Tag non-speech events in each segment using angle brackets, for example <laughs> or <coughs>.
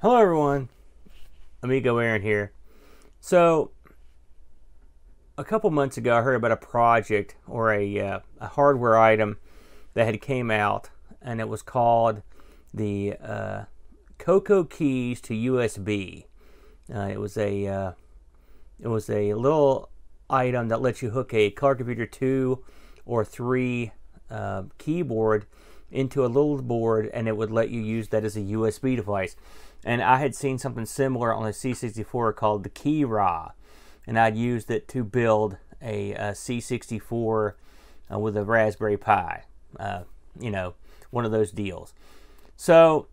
Hello, everyone. Amigo Aaron here. So, a couple months ago, I heard about a project or a, uh, a hardware item that had came out, and it was called the uh, Coco Keys to USB. Uh, it was a uh, it was a little item that lets you hook a color computer two or three uh, keyboard into a little board, and it would let you use that as a USB device. And I had seen something similar on a C64 called the Keyrah, and I'd used it to build a a C64 uh, with a Raspberry Pi. Uh, you know, one of those deals. So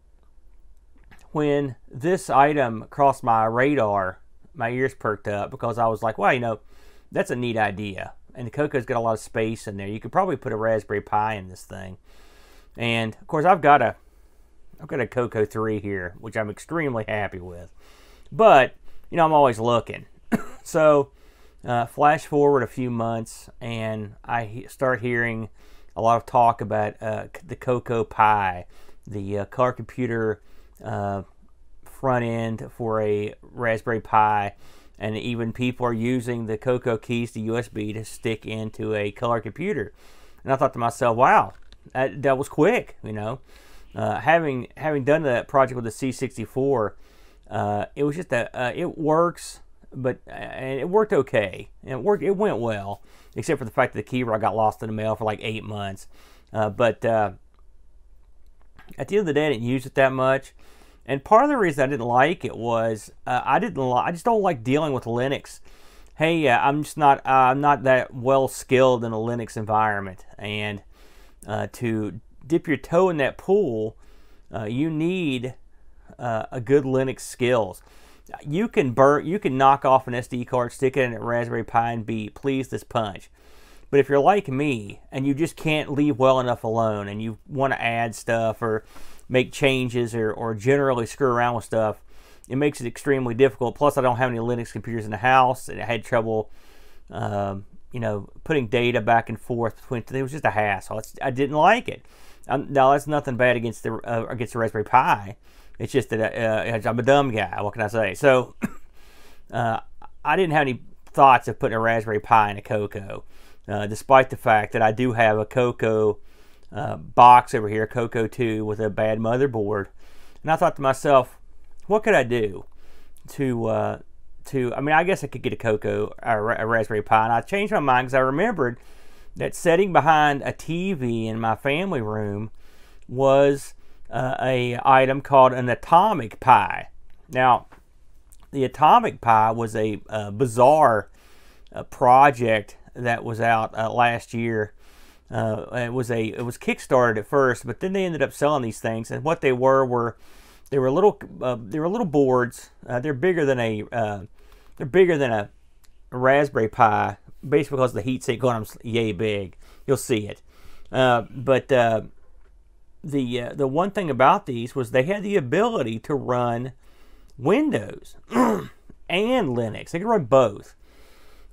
when this item crossed my radar, my ears perked up because I was like, well, you know, that's a neat idea. And the Coco's got a lot of space in there. You could probably put a Raspberry Pi in this thing. And of course, I've got a I've got a Coco 3 here, which I'm extremely happy with. But, you know, I'm always looking. <coughs> so, uh, flash forward a few months, and I start hearing a lot of talk about uh, the Coco Pi, the uh, color computer uh, front end for a Raspberry Pi. And even people are using the Coco keys to USB to stick into a color computer. And I thought to myself, wow, that, that was quick, you know. Uh, having having done that project with the C64, uh, it was just that uh, it works, but uh, and it worked okay. And it worked, it went well, except for the fact that the Keyrah got lost in the mail for like eight months. Uh, but at the end of the day, I didn't use it that much. And part of the reason I didn't like it was I didn't. I just don't like dealing with Linux. Hey, I'm just not. I'm not that well skilled in a Linux environment, and to dip your toe in that pool, uh, you need uh, a good Linux skills. You can burn, you can knock off an SD card, stick it in a Raspberry Pi, and be pleased as punch. But if you're like me and you just can't leave well enough alone, and you want to add stuff or make changes or, or generally screw around with stuff, it makes it extremely difficult. Plus, I don't have any Linux computers in the house, and I had trouble, um, you know, putting data back and forth between. It was just a hassle. It's, I didn't like it. Um, now that's nothing bad against the uh, against the Raspberry Pi. It's just that uh, I'm a dumb guy. What can I say? So <clears throat> uh, I didn't have any thoughts of putting a Raspberry Pi in a Coco, uh, despite the fact that I do have a Coco uh, box over here, Coco 2, with a bad motherboard. And I thought to myself, what could I do to uh, to? I mean, I guess I could get a Coco, a, a Raspberry Pi, and I changed my mind because I remembered that sitting behind a TV in my family room was uh, a item called an Atomic Pi. Now, the Atomic Pi was a, a bizarre uh, project that was out uh, last year. Uh, it was a it was kickstarted at first, but then they ended up selling these things, and what they were were they were little uh, they were little boards. They're bigger than a they're bigger than a Raspberry Pi basically because the heat sink on them yay big. You'll see it. Uh, but uh, the uh, the one thing about these was they had the ability to run Windows <clears throat> and Linux. They could run both.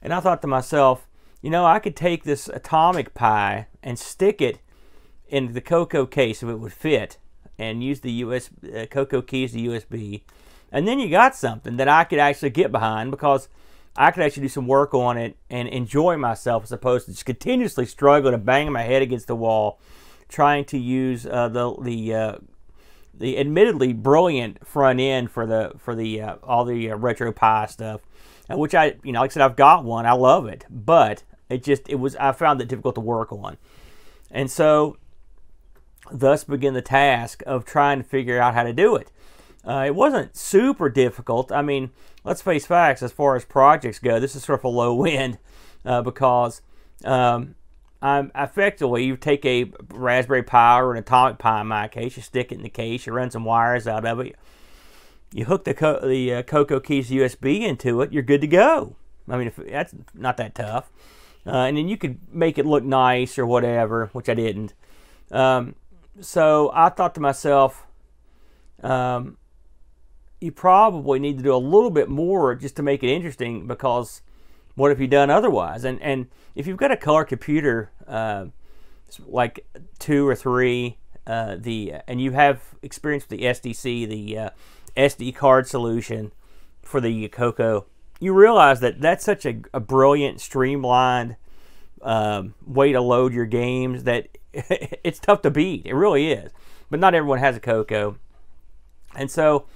And I thought to myself, you know, I could take this Atomic Pi and stick it in the Coco case if it would fit, and use the US uh, Coco keys to USB, and then you got something that I could actually get behind because I could actually do some work on it and enjoy myself as opposed to just continuously struggling and banging my head against the wall, trying to use uh, the the uh, the admittedly brilliant front end for the for the uh, all the uh, RetroPie stuff, uh, which I you know like I said I've got one. I love it, but it just it was I found it difficult to work on, and so thus began the task of trying to figure out how to do it. Uh, it wasn't super difficult. I mean, let's face facts as far as projects go. This is sort of a low <laughs> end uh, because um, I'm effectively you take a Raspberry Pi or an Atomic Pi in my case, you stick it in the case, you run some wires out of it, you hook the Co- the uh, Coco Keys USB into it, you're good to go. I mean, if, that's not that tough. Uh, and then you could make it look nice or whatever, which I didn't. Um, so I thought to myself, um, you probably need to do a little bit more just to make it interesting because what have you done otherwise? And and if you've got a color computer uh, like two or three, uh, the and you have experience with the SDC, the uh, SD card solution for the Coco, you realize that that's such a, a brilliant, streamlined um, way to load your games that <laughs> it's tough to beat. It really is. But not everyone has a Coco. And so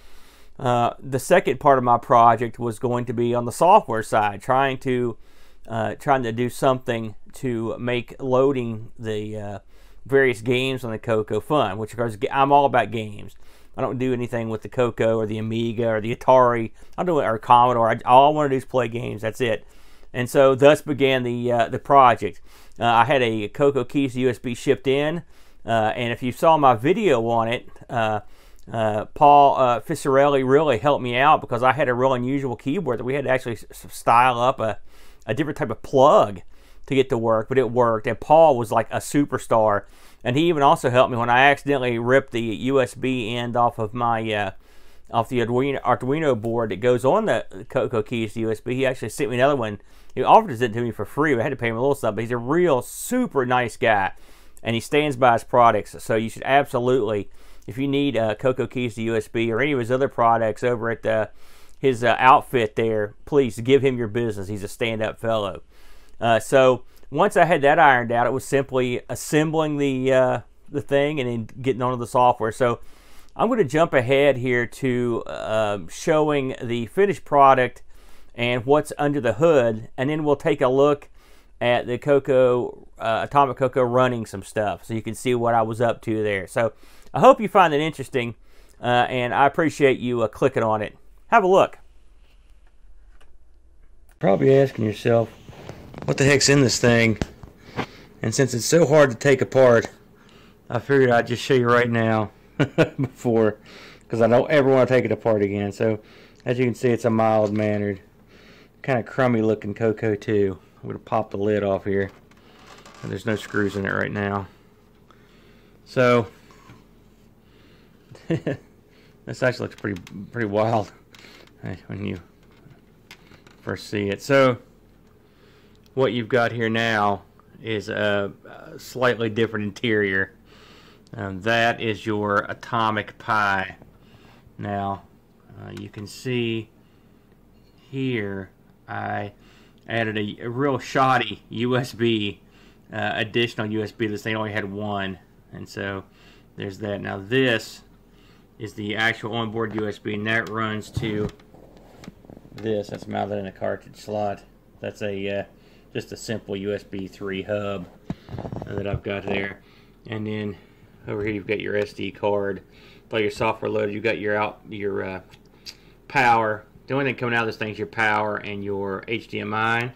uh, the second part of my project was going to be on the software side, trying to uh, trying to do something to make loading the uh, various games on the Coco fun. Which of course I'm all about games. I don't do anything with the Coco or the Amiga or the Atari. I don't do it or Commodore. I, all I want to do is play games. That's it. And so thus began the uh, the project. Uh, I had a Coco Keys USB shipped in, uh, and if you saw my video on it, uh, Paul uh, Fisarelli really helped me out because I had a real unusual keyboard that we had to actually style up a, a different type of plug to get to work, but it worked. And Paul was like a superstar, and he even also helped me when I accidentally ripped the USB end off of my uh, off the Arduino, Arduino board that goes on the Coco Keys USB. He actually sent me another one. He offered it to me for free. But I had to pay him a little something. But he's a real super nice guy, and he stands by his products. So you should absolutely if you need uh, Coco Keys to USB or any of his other products over at the, his uh, outfit there, please give him your business. He's a stand-up fellow. Uh, so once I had that ironed out, it was simply assembling the uh, the thing and then getting onto the software. So I'm going to jump ahead here to um, showing the finished product and what's under the hood, and then we'll take a look at the Coco uh, Atomic Coco running some stuff, so you can see what I was up to there. So I hope you find it interesting, uh, and I appreciate you uh, clicking on it. Have a look. Probably asking yourself, what the heck's in this thing? And since it's so hard to take apart, I figured I'd just show you right now <laughs> before, because I don't ever want to take it apart again. So, as you can see, it's a mild-mannered, kind of crummy looking Coco too. I'm going to pop the lid off here. And there's no screws in it right now. So, <laughs> this actually looks pretty pretty wild when you first see it. So what you've got here now is a, a slightly different interior. Um, that is your Atomic Pi. Now uh, you can see here I added a, a real shoddy USB uh, additional USB. This thing only had one and so there's that. Now this is the actual onboard USB, and that runs to this. That's mounted in a cartridge slot. That's a uh, just a simple USB 3 hub that I've got there. And then over here you've got your SD card. Play your software loaded. You've got your out your uh, power. The only thing coming out of this thing is your power and your HDMI.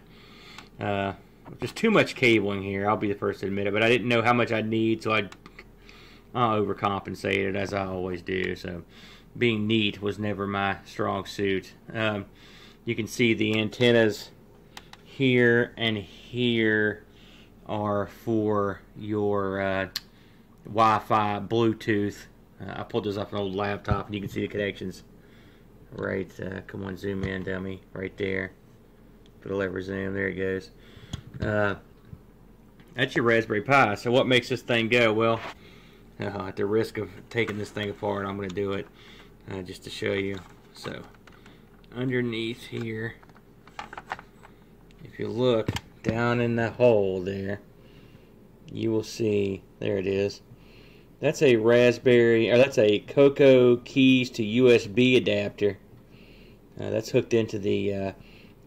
Uh, just too much cabling here. I'll be the first to admit it, but I didn't know how much I'd need, so I I overcompensated as I always do. So being neat was never my strong suit. Um, you can see the antennas here and here are for your uh, Wi-Fi, Bluetooth. Uh, I pulled this off an old laptop and you can see the connections right. Uh, come on, zoom in, dummy. Right there. Put a lever zoom. There it goes. Uh, that's your Raspberry Pi. So what makes this thing go? Well, uh, at the risk of taking this thing apart, I'm going to do it uh, just to show you. So, underneath here, if you look down in the hole there, you will see, there it is. That's a Raspberry, or that's a Coco keys to USB adapter. Uh, that's hooked into the uh,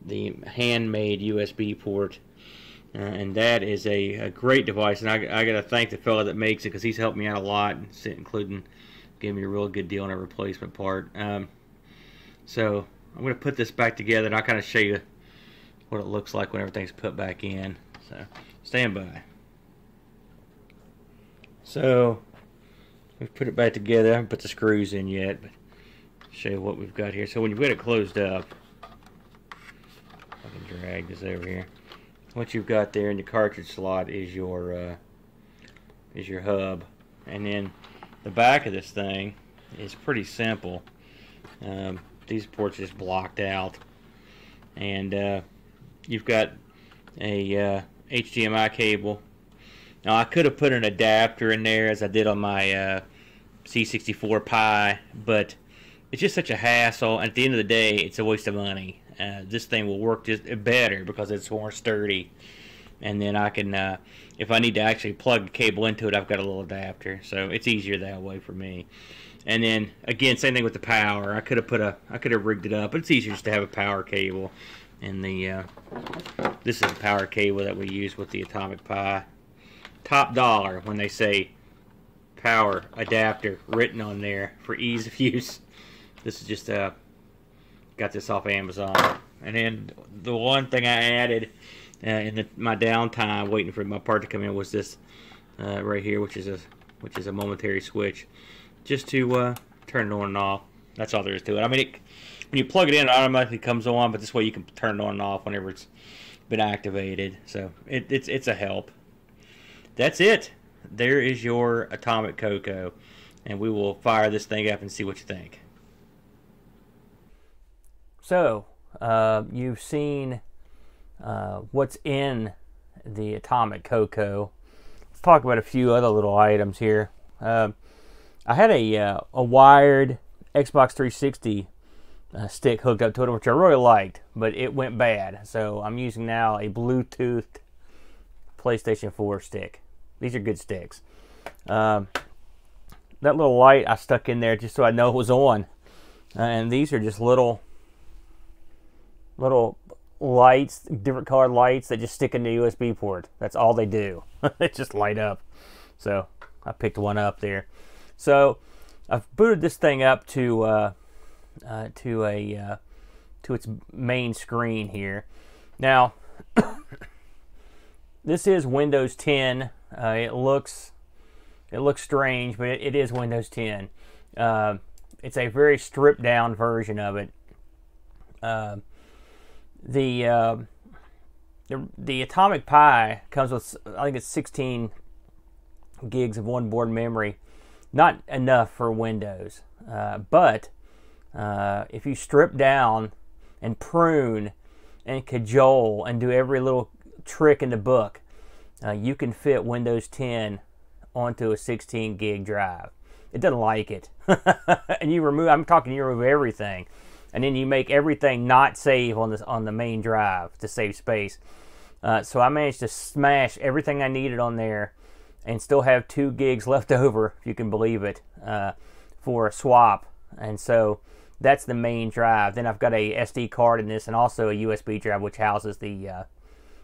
the handmade USB port uh, and that is a, a, great device, and I, I got to thank the fellow that makes it because he's helped me out a lot, including giving me a real good deal on a replacement part. Um, so I'm going to put this back together, and I'll kind of show you what it looks like when everything's put back in. So stand by. So we've put it back together. I haven't put the screws in yet, but show you what we've got here. So when you've got it closed up, I can drag this over here what you've got there in the cartridge slot is your uh, is your hub and then the back of this thing is pretty simple um, these ports just blocked out and uh, you've got a uh, HDMI cable now I could have put an adapter in there as I did on my uh, C64 Pi but it's just such a hassle. At the end of the day, it's a waste of money. Uh, this thing will work just better because it's more sturdy. And then I can, uh, if I need to actually plug a cable into it, I've got a little adapter, so it's easier that way for me. And then again, same thing with the power. I could have put a, I could have rigged it up, but it's easier just to have a power cable. And the, uh, this is the power cable that we use with the Atomic Pi. Top dollar when they say power adapter written on there for ease of <laughs> use. This is just uh, got this off Amazon. And then the one thing I added uh, in the, my downtime waiting for my part to come in was this uh, right here, which is a which is a momentary switch, just to uh, turn it on and off. That's all there is to it. I mean, it, when you plug it in, it automatically comes on, but this way you can turn it on and off whenever it's been activated. So it, it's it's a help. That's it. There is your Atomic Coco, and we will fire this thing up and see what you think. So, uh, you've seen uh, what's in the Atomic Coco. Let's talk about a few other little items here. Uh, I had a, uh, a wired Xbox 360 uh, stick hooked up to it, which I really liked, but it went bad. So I'm using now a Bluetooth PlayStation 4 stick. These are good sticks. Um, that little light I stuck in there just so I know it was on. and these are just little little lights, different colored lights that just stick in the USB port. That's all they do. <laughs> they just light up. So I picked one up there. So I've booted this thing up to uh, uh, to a uh, to its main screen here. Now <coughs> this is Windows 10. Uh, it looks it looks strange, but it, it is Windows 10. Uh, it's a very stripped down version of it. The, uh, the the Atomic Pi comes with I think it's 16 gigs of onboard memory, not enough for Windows. Uh, but uh, if you strip down and prune and cajole and do every little trick in the book, uh, you can fit Windows 10 onto a 16 gig drive. It doesn't like it, <laughs> and you remove. I'm talking you remove everything and then you make everything not save on the on the main drive to save space. Uh, so I managed to smash everything I needed on there, and still have two gigs <laughs> left over, if you can believe it, uh, for a swap. And so that's the main drive. Then I've got a SD card in this, and also a USB drive which houses the uh,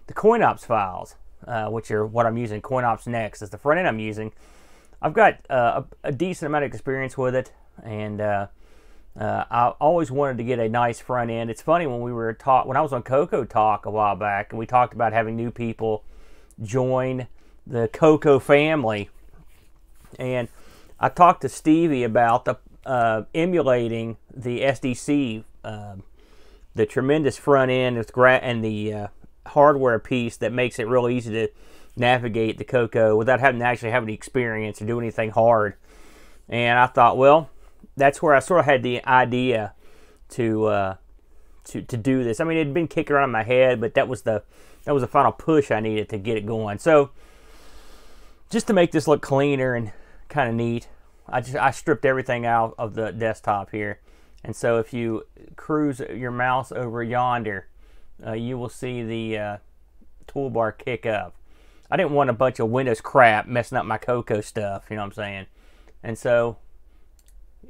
the CoinOps files, uh, which are what I'm using. CoinOps Next is the front end I'm using. I've got uh, a, a, decent amount of experience with it, and uh, I always wanted to get a nice front end. It's funny when we were taught when I was on Coco Talk a while back, and we talked about having new people join the Coco family, and I talked to Stevie about the uh, emulating the SDC, uh, the tremendous front end and the uh, hardware piece that makes it real easy to navigate the Coco without having to actually have any experience or do anything hard. And I thought, well, that's where I sort of had the idea to uh, to to do this. I mean, it had been kicking around in my head, but that was the that was the final push I needed to get it going. So just to make this look cleaner and kind of neat, I just I stripped everything out of the desktop here. And so if you cruise your mouse over yonder, uh, you will see the uh, toolbar kick up. I didn't want a bunch of Windows crap messing up my Coco stuff, you know what I'm saying? And so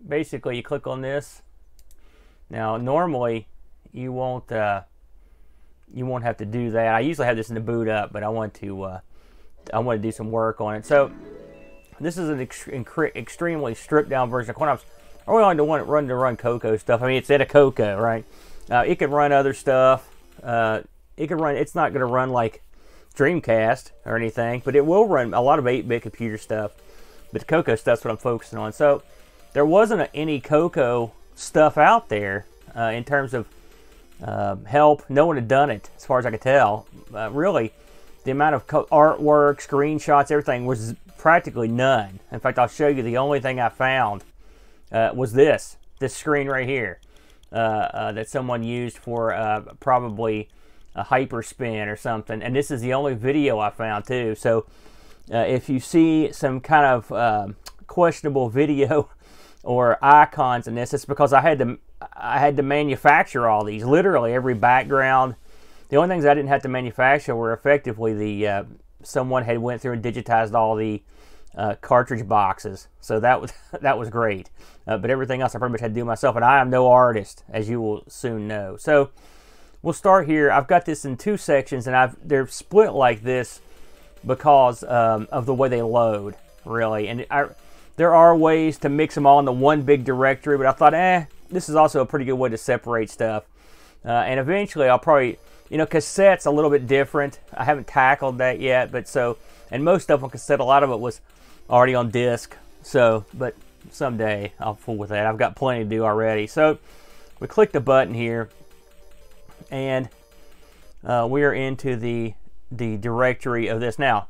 basically you click on this. Now normally you won't uh, you won't have to do that. I usually have this in the boot up, but I want to uh, I want to do some work on it. So this is an ex extremely stripped down version of CoinOps. I really only want to run to run Coco stuff. I mean, it's at a Coco, right? Uh, it can run other stuff. Uh, it can run. It's not going to run like Dreamcast or anything, but it will run a lot of 8-bit computer stuff. But the Coco stuff's what I'm focusing on. So there wasn't any Coco stuff out there uh, in terms of uh, help. No one had done it, as far as I could tell. Uh, really, the amount of artwork, screenshots, everything was practically none. In fact, I'll show you the only thing I found uh, was this, this screen right here, uh, uh, that someone used for probably a hyperspin or something. And this is the only video I found too. So if you see some kind of questionable <laughs> video or icons in this. It's because I had to I had to manufacture all these. Literally every background. The only things I didn't have to manufacture were effectively the uh, someone had went through and digitized all the uh, cartridge boxes. So that was <laughs> that was great. Uh, but everything else I pretty much had to do myself, and I am no artist, as you will soon know. So we'll start here. I've got this in two sections, and I've they're split like this because um, of the way they load, really. And I, there are ways to mix them all into one big directory, but I thought, eh, this is also a pretty good way to separate stuff. Uh, and eventually, I'll probably, you know, cassette's a little bit different. I haven't tackled that yet, but so, and most stuff on cassette, a lot of it was already on disc. So, but someday I'll fool with that. I've got plenty to do already. So, we click the button here, and uh, we are into the the directory of this. Now,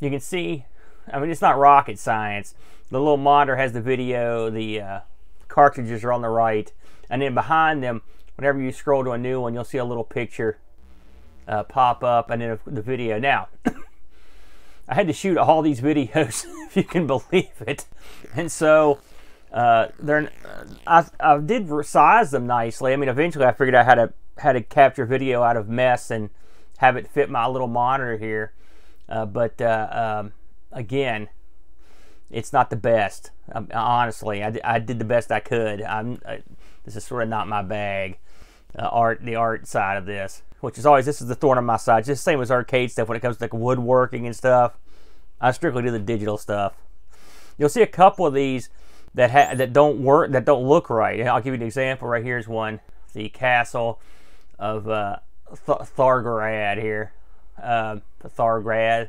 you can see, I mean, it's not rocket science. The little monitor has the video, the uh, cartridges are on the right, and then behind them, whenever you scroll to a new one, you'll see a little picture uh, pop up and then the video. Now, <coughs> I had to shoot all these videos, <laughs> if you can believe it, and so uh, they're I, I did size them nicely. I mean, eventually I figured out how to how to capture video out of mess and have it fit my little monitor here. Uh, but uh, um, again, it's not the best. Um, honestly, I, I did the best I could. I'm uh, this is sort of not my bag. Uh, art, the art side of this, which is always this is the thorn on my side. Just same as arcade stuff when it comes to like woodworking and stuff. I strictly do the digital stuff. You'll see a couple of these that ha- that don't work, that don't look right. I'll give you an example. Right here's one: the castle of uh, Th- Thargrad here, uh, Thargrad,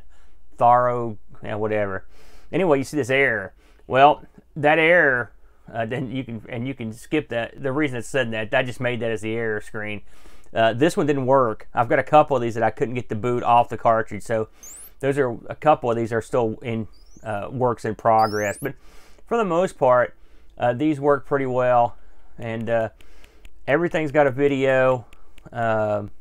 Tharo, yeah, whatever. Anyway, you see this error. Well, that error, uh, then you can and you can skip that. The reason it's said that, I just made that as the error screen. Uh, this one didn't work. I've got a couple of these that I couldn't get the boot off the cartridge, so those are a couple of these are still in uh, works in progress. But for the most part, uh, these work pretty well, and uh, everything's got a video. Um,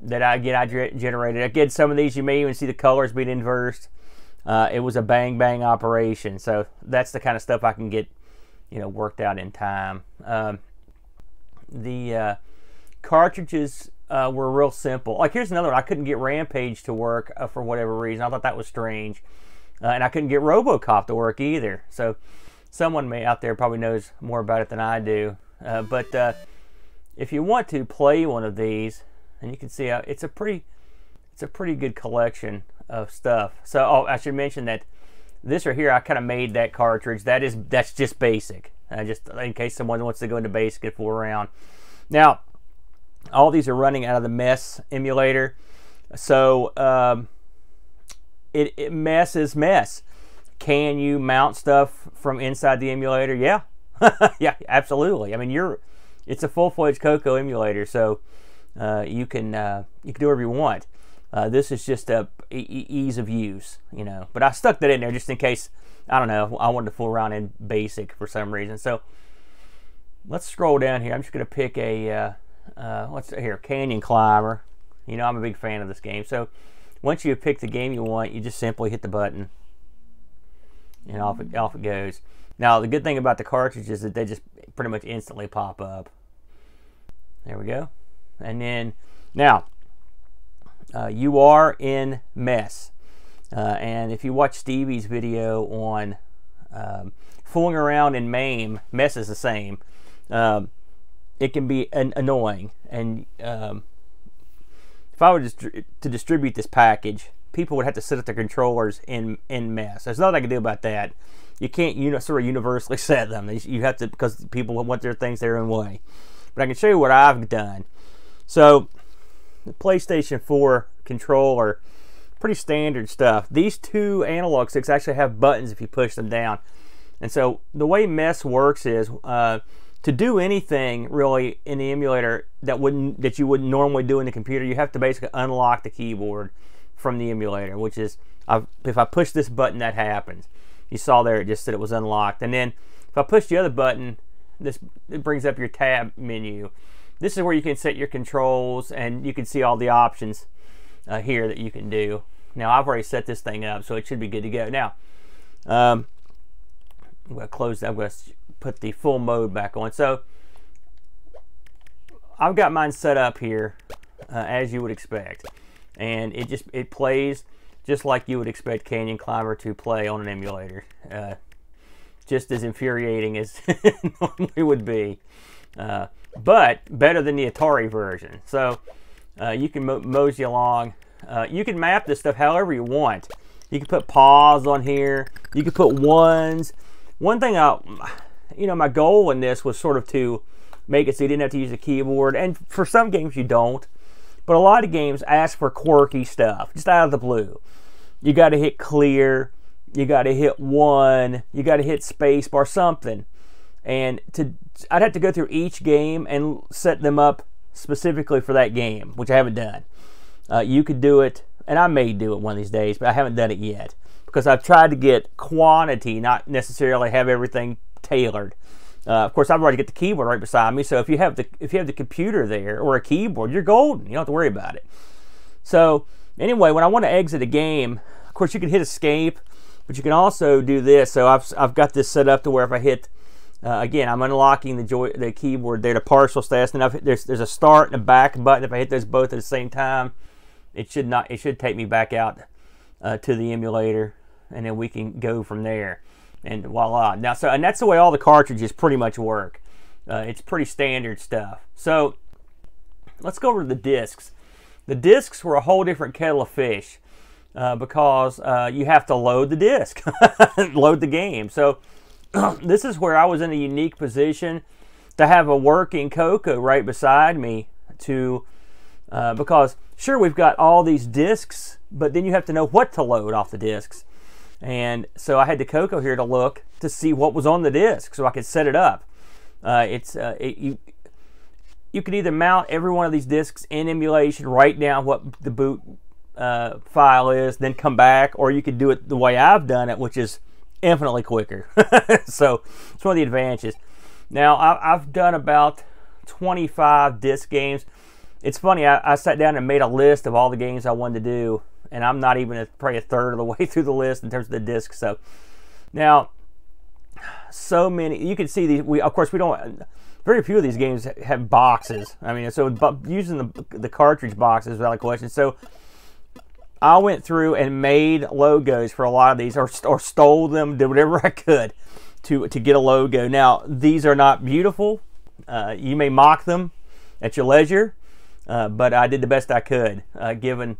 that I get I generated. Again, some of these you may even see the colors being inversed. Uh, it was a bang bang operation, so that's the kind of stuff I can get, you know, worked out in time. Um, the uh, cartridges uh, were real simple. Like here's another one. I couldn't get Rampage to work uh, for whatever reason. I thought that was strange, uh, and I couldn't get RoboCop to work either. So someone may out there probably knows more about it than I do. Uh, but if you want to play one of these, and you can see it's a pretty it's a pretty good collection of stuff. So oh, I should mention that this right here, I kind of made that cartridge. That is that's just basic. Uh, just in case someone wants to go into basic and fool around. Now, all these are running out of the MESS emulator. So um, it, it MESS is MESS. Can you mount stuff from inside the emulator? Yeah, <laughs> yeah, absolutely. I mean, you're it's a full-fledged Coco emulator, so uh, you can uh, you can do whatever you want. Uh, this is just a ease of use, you know. But I stuck that in there just in case I don't know. I wanted to fool around in basic for some reason. So let's scroll down here. I'm just going to pick a uh, uh, what's here Canyon Climber. You know I'm a big fan of this game. So once you pick the game you want, you just simply hit the button and off it off it goes. Now the good thing about the cartridge is that they just pretty much instantly pop up. There we go. And then now uh, you are in mess. Uh, and if you watch Stevie's video on um, fooling around in MAME, mess is the same. Um, it can be an annoying. And um, if I were to, to distribute this package, people would have to sit at their controllers in in mess. There's nothing I can do about that. You can't you know sort of universally <laughs> set them. You have to because people want their things their own way. But I can show you what I've done. So PlayStation 4 controller, pretty standard stuff. These two analog sticks actually have buttons if you push them down. And so the way MESS works is uh, to do anything really in the emulator that wouldn't that you wouldn't normally do in the computer, you have to basically unlock the keyboard from the emulator, which is I've, if I push this button, that happens. You saw there it just said it was unlocked, and then if I push the other button, this it brings up your tab menu. This is where you can set your controls and you can see all the options uh, here that you can do. Now I've already set this thing up so it should be good to go. Now um, I'm to close that. I'm to put the full mode back on. So I've got mine set up here uh, as you would expect. And it just it plays just like you would expect Canyon Climber to play on an emulator. Uh, just as infuriating as <laughs> it normally would be. Uh, but better than the Atari version. So uh, you can mo mosey along. Uh, you can map this stuff however you want. You can put pause on here. You can put ones. One thing I, you know, my goal in this was sort of to make it so you didn't have to use a keyboard. And for some games you don't. But a lot of games ask for quirky stuff, just out of the blue. You got to hit clear. You got to hit one. You got to hit space bar something. And to I'd have to go through each game and set them up specifically for that game, which I haven't done. Uh, you could do it, and I may do it one of these days, but I haven't done it yet because I've tried to get quantity, not necessarily have everything tailored. Uh, of course, I've already got the keyboard right beside me, so if you have the if you have the computer there or a keyboard, you're golden. You don't have to worry about it. So anyway, when I want to exit a game, of course, you can hit escape, but you can also do this. So I've I've got this set up to where if I hit uh, again, I'm unlocking the joy the keyboard there to partial status, and I've, there's there's a start and a back button. If I hit those both at the same time, it should not it should take me back out uh, to the emulator, and then we can go from there. And voila! Now, so and that's the way all the cartridges pretty much work. Uh, it's pretty standard stuff. So let's go over to the discs. The discs were a whole different kettle of fish uh, because uh, you have to load the disc, <laughs> load the game. So <clears throat> this is where I was in a unique position to have a working Coco right beside me to uh, because sure we've got all these discs but then you have to know what to load off the discs. And so I had the Coco here to look to see what was on the disc so I could set it up. Uh, it's uh, it, you you could either mount every one of these discs in emulation write down what the boot uh, file is then come back or you could do it the way I've done it which is infinitely quicker. <laughs> so it's one of the advantages. Now I, have done about 25 disc games. It's funny. I, I, sat down and made a list of all the games I wanted to do, and I'm not even probably a third of the <laughs> way through the list in terms of the disc. So now, so many. You can see these. We of course we don't. Very few of these games have boxes. I mean, so using the the cartridge boxes without a question. So I went through and made logos for a lot of these, or, or stole them, did whatever <laughs> I could to to get a logo. Now these are not beautiful. Uh, you may mock them at your leisure, uh, but I did the best I could uh, given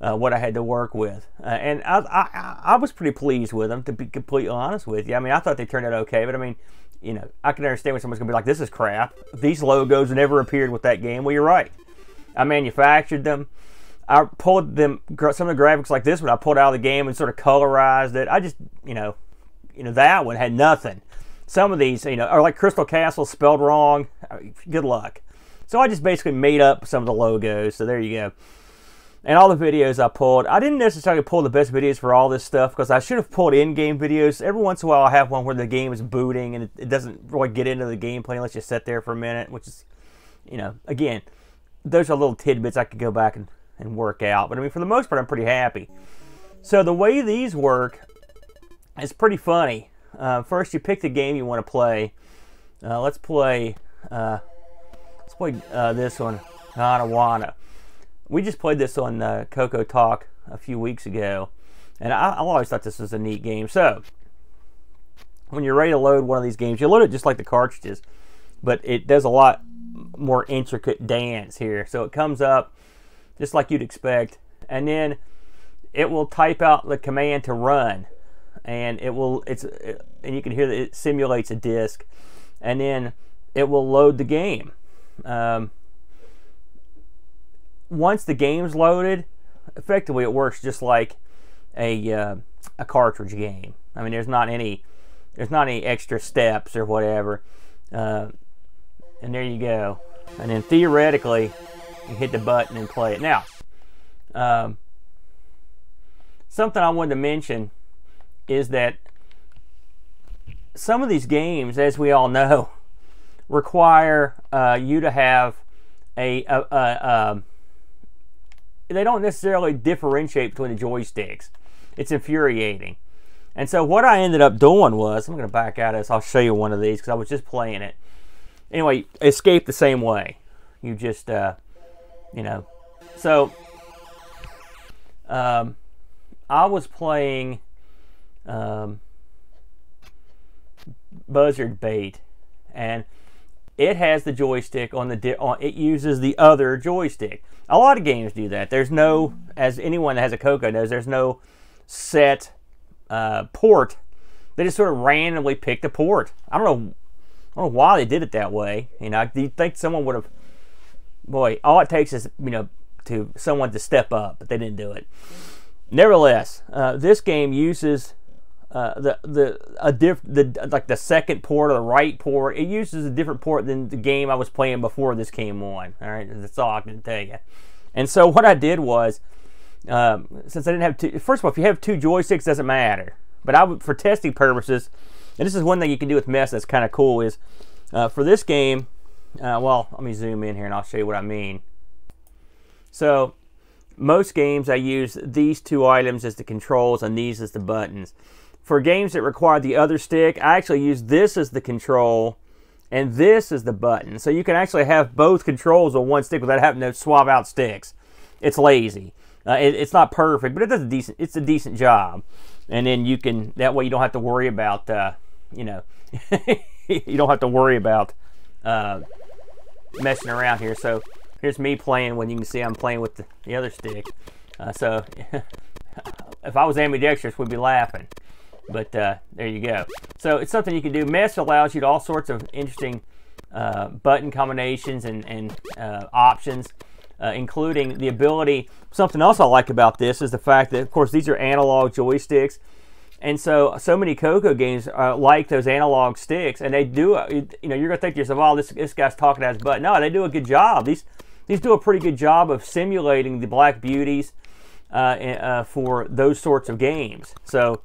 uh, what I had to work with, uh, and I, I, I was pretty pleased with them. To be completely honest with you, I mean I thought they turned out okay, but I mean you know I can understand when someone's gonna be like, "This is crap." These logos never appeared with that game. Well, you're right. I manufactured them. I pulled them some of the graphics like this one. I pulled out of the game and sort of colorized it. I just you know, you know that one had nothing. Some of these you know are like Crystal Castle spelled wrong. Uh, good luck. So I just basically made up some of the logos. So there you go. And all the videos I pulled, I didn't necessarily pull the best videos for all this stuff because I should have pulled in-game videos. Every once in a while I have one where the game is booting and it, it doesn't really get into the gameplay unless you sit there for a minute, which is, you know, again, those are little tidbits I could go back and and work out. But I mean, for the most part, I'm pretty happy. So the way these work is pretty funny. Uh, first, you pick the game you want to play. Uh, let's play. Uh, let's play uh, this one, Anawana. We just played this on uh, Coco Talk a few weeks ago, and I, I always thought this was a neat game. So when you're ready to load one of these games, you load it just like the cartridges, but it does a lot more intricate dance here. So it comes up just like you'd expect. And then it will type out the command to run, and it will it's and you can hear that it simulates a disk, and then it will load the game. Um, once the game's loaded, effectively it works just like a uh, a cartridge game. I mean, there's not any there's not any extra steps or whatever. Uh, and there you go. And then theoretically, you hit the button and play it. Now, um, something I wanted to mention is that some of these games, as we all know, <laughs> require uh, you to have a, a, a, a, um, they don't necessarily differentiate between the joysticks. It's infuriating. And so what I ended up doing was, I'm going to back out of this. I'll show you one of these because I was just playing it. Anyway, escape the same way. You just, uh, you know. So, um, I was playing um, Buzzard Bait, and it has the joystick on the on, it uses the other joystick. A lot of games do that. There's no, as anyone that has a Coco knows, there's no set uh, port. They just sort of randomly picked a port. I don't know. I don't know why they did it that way. You know, do you think someone would have? Boy, all it takes is you know to someone to step up, but they didn't do it. Nevertheless, uh, this game uses uh, the the a diff the like the second port or the right port. It uses a different port than the game I was playing before this came on. All right, that's all I can tell you. And so what I did was um, since I didn't have two, first of all, if you have two joysticks, doesn't matter. But I would, for testing purposes, and this is one thing you can do with MESS that's kind of cool is uh, for this game. Uh, well, let me zoom in here and I'll show you what I mean. So most games I use these two items as the controls and these as the buttons. For games that require the other stick, I actually use this as the control and this is the button. So you can actually have both controls on one stick without having to swap out sticks. It's lazy. Uh, it, it's not perfect, but it does a decent. It's a decent job, and then you can that way you don't have to worry about uh, you know <laughs> you don't have to worry about uh, messing around here. So here's me playing when you can see I'm playing with the, the other stick. Uh, so <laughs> if I was ambidextrous, we'd be laughing. But uh, there you go. So it's something you can do. MESS allows you to all sorts of interesting uh, button combinations and, and options uh, including the ability. Something else I like about this is the fact that, of course, these are analog joysticks. And so, so many Coco games uh, like those analog sticks, and they do. Uh, you know, you're gonna think to yourself, "Oh, this this guy's talking out his butt." No, they do a good job. These these do a pretty good job of simulating the Black Beauties uh, uh, for those sorts of games. So,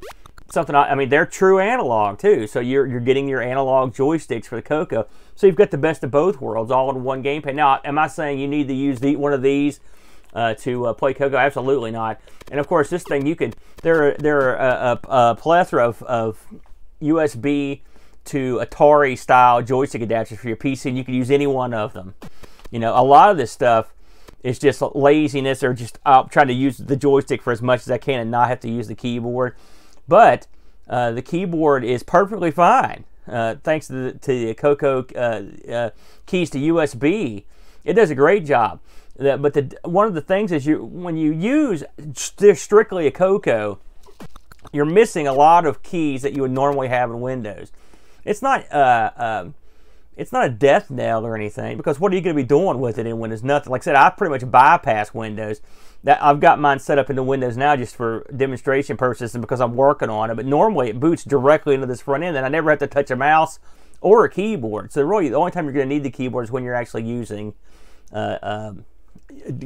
something. I, I mean, they're true analog too. So you're you're getting your analog joysticks for the Coco. So you've got the best of both worlds all in one gamepad. Now, am I saying you need to use the, one of these uh, to uh, play Coco? Absolutely not. And of course, this thing you could there are, there are a, a, a plethora of, of USB to Atari style joystick adapters for your PC, and you can use any one of them. You know, a lot of this stuff is just laziness or just uh, trying to use the joystick for as much as I can and not have to use the keyboard. But uh, the keyboard is perfectly fine. Uh, thanks to the, to the Coco uh, uh, keys to USB, it does a great job. That, but the, one of the things is you when you use strictly a Coco, you're missing a lot of keys that you would normally have in Windows. It's not uh, um, it's not a death knell or anything because what are you going to be doing with it in Windows? Nothing. Like I said, I pretty much bypass Windows that I've got mine set up into Windows now just for demonstration purposes and because I'm working on it. But normally it boots directly into this front end, and I never have to touch a mouse or a keyboard. So really, the only time you're going to need the keyboard is when you're actually using uh, um,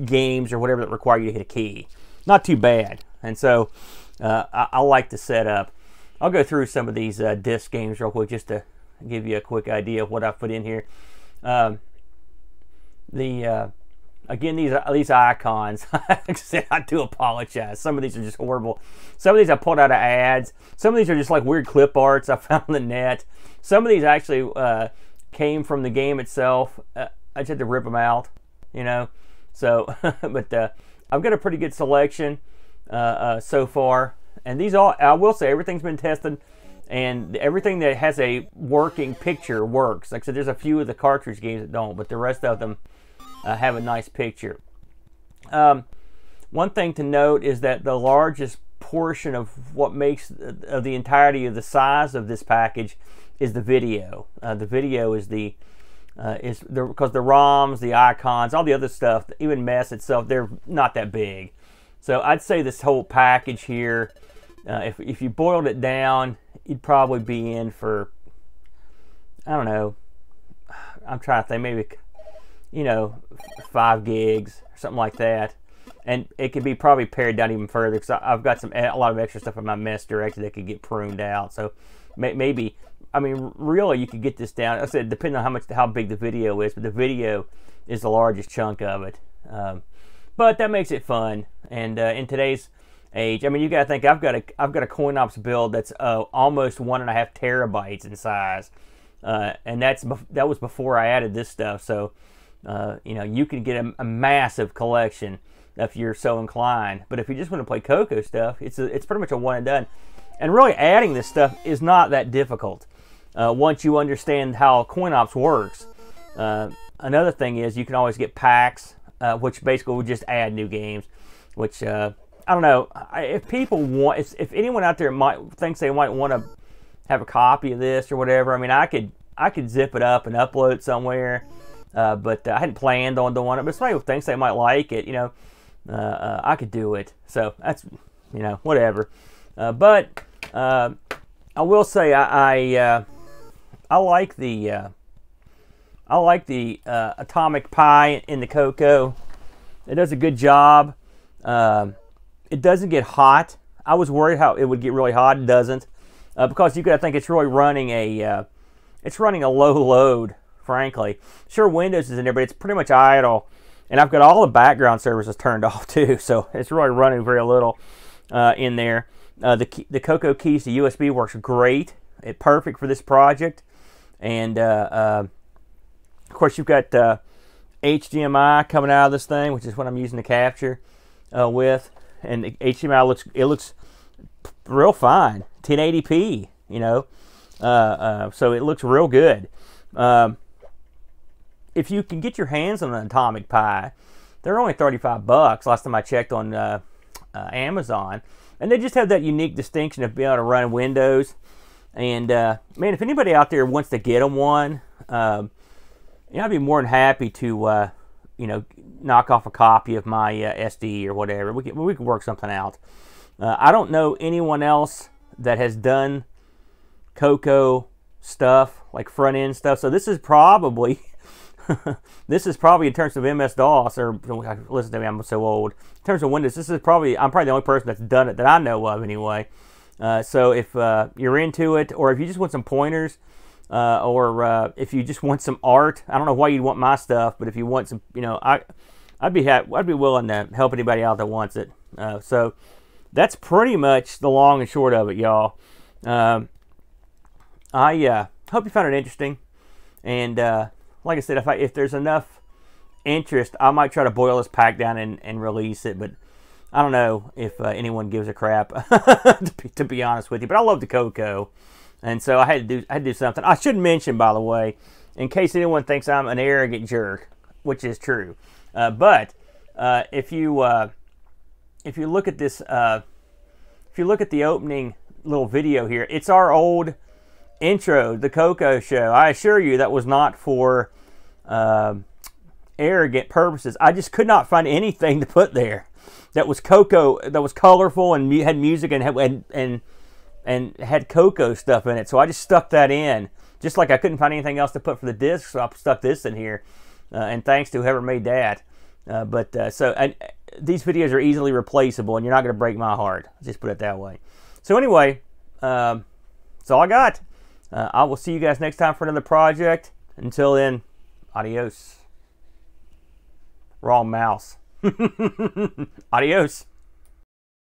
games or whatever that require you to hit a key. Not too bad. And so uh, I, I, like the setup. I'll go through some of these uh, disc games real quick just to give you a quick idea of what I put in here. Um, the uh, Again, these these icons. <laughs> I do apologize. Some of these are just horrible. Some of these I pulled out of ads. Some of these are just like weird clip arts I <laughs> found on the net. Some of these actually uh, came from the game itself. Uh, I just had to rip them out, you know. So, <laughs> but uh, I've got a pretty good selection uh, uh, so far. And these all, I will say, everything's been tested and everything that has a working picture works. Like I said, there's a few of the cartridge games that don't, but the rest of them uh, have a nice picture. Um, one thing to note is that the largest portion of what makes of the entirety of the size of this package is the video. Uh, the video is the uh, is because the ROMs, the icons, all the other stuff, even MESS itself, they're not that big. So I'd say this whole package here, uh, if if you boiled it down, you'd probably be in for I don't know. I'm trying to think maybe you know, five gigs or something like that. And it could be probably pared down even further because I've got some a lot of extra stuff in my MESS directory that could get pruned out. So maybe, I mean, really, you could get this down. I said depending on how much how big the video is, but the video is the largest chunk of it. Um, but that makes it fun. And uh, in today's age. I mean, you got to think I've got a I've got a CoinOps build that's uh, almost one and a half terabytes in size, uh, and that's that was before I added this stuff. So, uh, you know, you can get a, a, massive collection if you're so inclined. But if you just want to play Coco stuff, it's a, it's pretty much a one and done. And really, adding this stuff is not that difficult uh, once you understand how CoinOps works. Uh, another thing is you can always get packs, uh, which basically will just add new games, which I don't know if people want if, if anyone out there might thinks they might want to have a copy of this or whatever. I mean, I could I could zip it up and upload it somewhere, uh, but uh, I hadn't planned on doing it. But somebody thinks they might like it, you know, uh, uh I could do it. So that's you know whatever. Uh, but uh, I will say I I, I like the I like the Atomic Pi in the Coco. It does a good job. Um, it doesn't get hot. I was worried how it would get really hot. It doesn't, uh, because you got to think it's really running a uh, it's running a low load. Frankly, sure Windows is in there, but it's pretty much idle. And I've got all the background services turned <laughs> off too, so it's really running very little uh, in there. Uh, the the Coco keys to USB works great. It's perfect for this project, and uh, uh, of course you've got HDMI coming out of this thing, which is what I'm using to capture with and HDMI looks it looks real fine, 1080p. You know, uh, uh, so it looks real good. Um, if you can get your hands on an Atomic Pi, they're only 35 bucks. Last time I checked on uh, uh, Amazon, and they just have that unique distinction of being able to run Windows. And uh, man, if anybody out there wants to get them one, um, you know, I'd be more than happy to uh, you know, knock off a copy of my uh, SD or whatever. We can, we can work something out. Uh, I don't know anyone else that has done Coco stuff, like front end stuff. So this is probably, <laughs> this is probably in terms of MS DOS, or listen to me, I'm so old. In terms of Windows, this is probably, I'm probably the only person that's done it that I know of anyway. Uh, so if uh, you're into it, or if you just want some pointers, uh, or if you just want some art. I don't know why you'd want my stuff, but if you want some, you know, I, I'd be happy, I'd be willing to help anybody out that wants it. So that's pretty much the long and short of it, y'all. Um, I uh, hope you found it interesting, and uh, like I said, if I, if there's enough interest, I might try to boil this pack down and, and release it, but. I don't know if uh, anyone gives a crap, <laughs> to, be, to be honest with you. But I love the Coco. And so I had to do I had to do something. I should mention, by the way, in case anyone thinks I'm an arrogant jerk, which is true. Uh, but uh, if you uh, if you look at this, uh, if you look at the opening little video here, it's our old intro, the Coco Show. I assure you that was not for um, arrogant purposes. I just could not find anything <laughs> to put there that was Coco that was colorful and had music and and, and and had Coco stuff in it. So I just stuck that in. Just like I couldn't find anything else to put for the disc, so I stuck this in here. Uh, and thanks to whoever made that. Uh, but uh, so and, uh, these videos are easily replaceable, and you're not going to break my heart. Just put it that way. So anyway, um, that's all I got. Uh, I will see you guys next time for another project. Until then, adios. Wrong mouse. <laughs> adios.